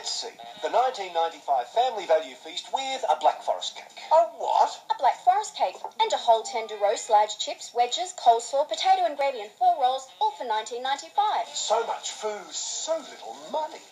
Let's see. The 1995 Family Value Feast with a Black Forest cake. A what? A Black Forest cake and a whole tender roast, large chips, wedges, coleslaw, potato and gravy and four rolls, all for 19.95. So much food, so little money.